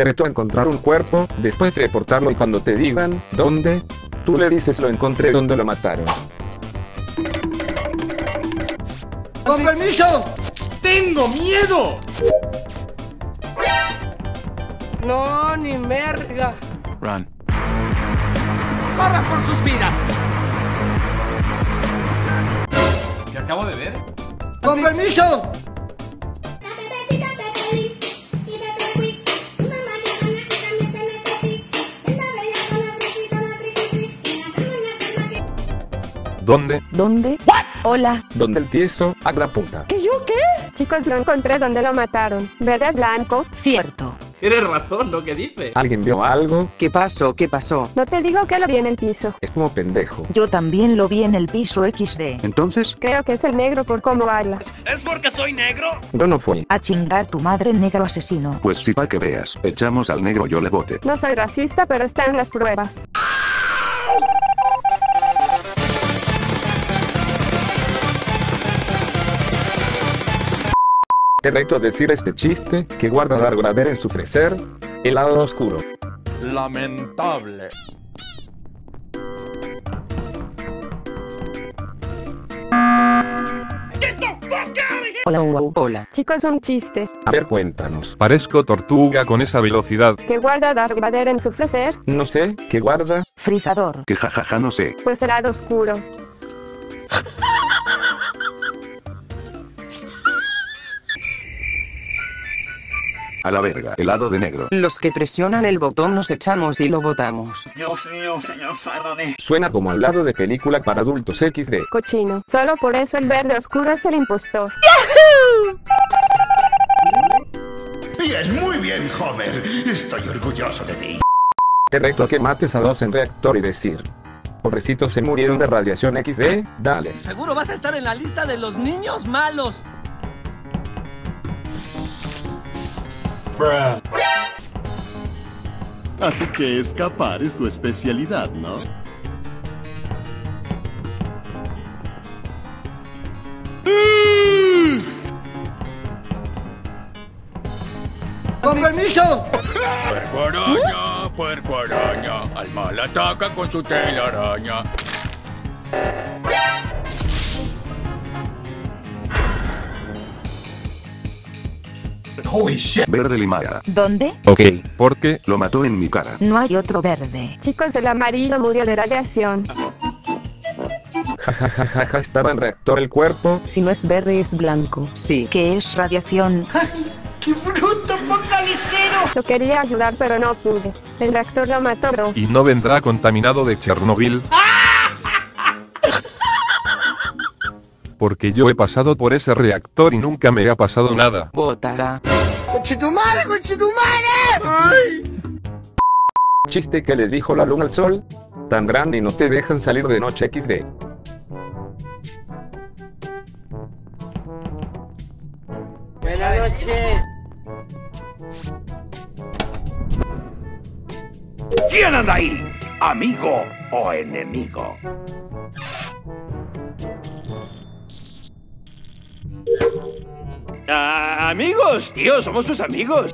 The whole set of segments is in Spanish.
Te reto a encontrar un cuerpo, después reportarlo y cuando te digan, ¿dónde? Tú le dices lo encontré donde lo mataron. ¡Con permiso! ¡Tengo miedo! No, ni merga. Run. ¡Corran por sus vidas! ¿Qué acabo de ver? ¡Con permiso! ¿Dónde? ¿Dónde? Hola. ¿Dónde el tieso? A la puta. ¿Que yo qué? Chicos, lo encontré donde lo mataron. ¿Verdad, Blanco? Cierto. Tienes razón lo que dice. ¿Alguien vio algo? ¿Qué pasó? ¿Qué pasó? No te digo que lo vi en el piso. Es como pendejo. Yo también lo vi en el piso XD. Entonces, Creo que es el negro por cómo habla. Yo no fui. A chingar tu madre, negro asesino. pues sí pa' que veas. Echamos al negro yo le bote. No soy racista, pero está en las pruebas. Te reto a decir este chiste que guarda Dark Vader en su freser. El lado oscuro. Lamentable. Hola, hola, hola. Chicos, un chiste. A ver, cuéntanos. Parezco tortuga con esa velocidad. ¿Qué guarda Dark Vader en su freser? No sé, ¿qué guarda? Frizador. Que jajaja no sé. Pues el lado oscuro. A la verga. Helado de negro. Los que presionan el botón nos echamos y lo votamos. Suena como al lado de película para adultos XD. Cochino. Solo por eso el verde oscuro es el impostor. Bien, muy bien, Homer. Estoy orgulloso de ti. Te reto a que mates a dos en reactor y decir. Pobrecitos se murieron de radiación XD. Dale. Seguro vas a estar en la lista de los niños malos. Así que escapar es tu especialidad, ¿no? ¡Con permiso! Puerco araña, puerco araña, al mal ataca con su telaraña. Holy shit. Verde limara. ¿Dónde? Ok. Porque Lo mató en mi cara. No hay otro verde. Chicos, el amarillo murió de radiación. Jajajaja, estaba en reactor el cuerpo. Si no es verde, es blanco. Sí. ¿Qué es radiación? ¡Qué bruto focalicero! Lo quería ayudar, pero no pude. El reactor lo mató, bro. y no vendrá contaminado de Chernobyl. Porque yo he pasado por ese reactor y nunca me ha pasado nada. Votará. ¡Conchetumare, conchetumare! Chiste que le dijo la luna al sol. Tan grande y no te dejan salir de noche XD. Buenas noches. ¿Quién anda ahí? ¿Amigo o enemigo? Ah, amigos, tío, somos tus amigos.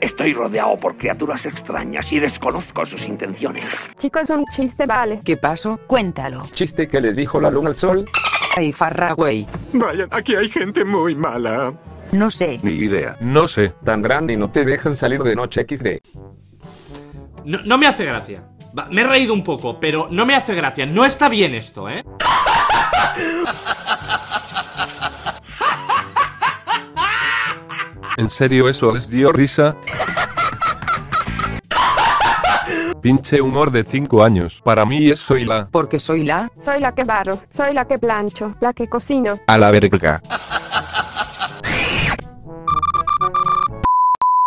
Estoy rodeado por criaturas extrañas y desconozco sus intenciones. Chicos, un chiste vale. ¿Qué pasó? Cuéntalo. Chiste que le dijo la luna al sol. Ay, farra, güey. Vayan, aquí hay gente muy mala. No sé. Ni idea. No sé. Tan grande y no te dejan salir de noche XD. No, no me hace gracia. Va, me he reído un poco, pero no me hace gracia. No está bien esto, ¿eh? ¿En serio eso les dio risa? Pinche humor de 5 años. Para mí es soy la. Porque soy la. Soy la que barro, soy la que plancho, la que cocino. A la verga.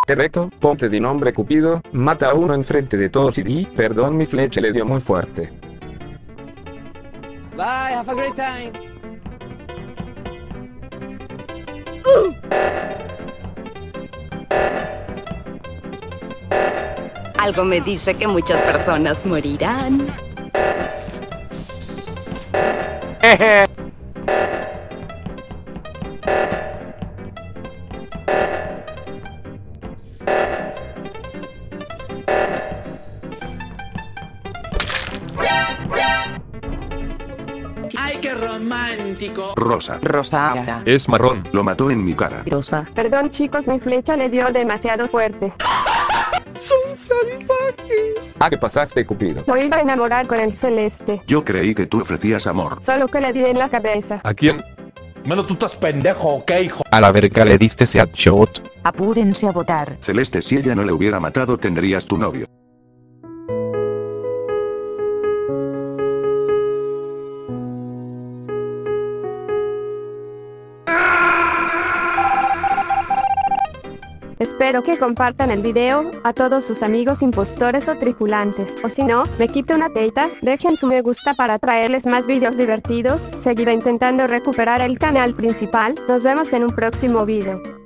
Te reto, ponte de nombre Cupido, mata a uno enfrente de todos y di, perdón mi flecha le dio muy fuerte. Bye, have a great time. Algo me dice que muchas personas morirán. Romántico! Rosa. Rosada. Es marrón. Lo mató en mi cara. Rosa. Perdón chicos, mi flecha le dio demasiado fuerte. ¿A qué pasaste, Cupido? Lo iba a enamorar con el celeste. Yo creí que tú ofrecías amor. Solo que le di en la cabeza. ¿A quién? Mano, tú estás pendejo, ¿ok, hijo? A la verga le diste ese headshot. Apúrense a votar. Celeste, si ella no le hubiera matado, tendrías tu novio. Espero que compartan el video a todos sus amigos impostores o tripulantes. O si no, me quito una teita, dejen su me gusta para traerles más videos divertidos. Seguiré intentando recuperar el canal principal. Nos vemos en un próximo video.